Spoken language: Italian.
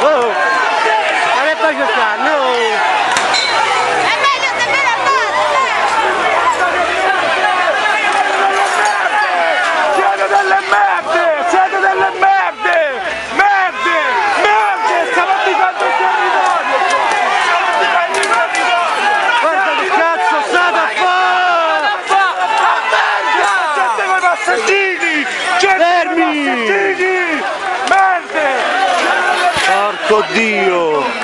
oh. non è per giocare, no! È meglio tenere a mano! Siamo delle merda! Assassini! Merde! Porco Dio!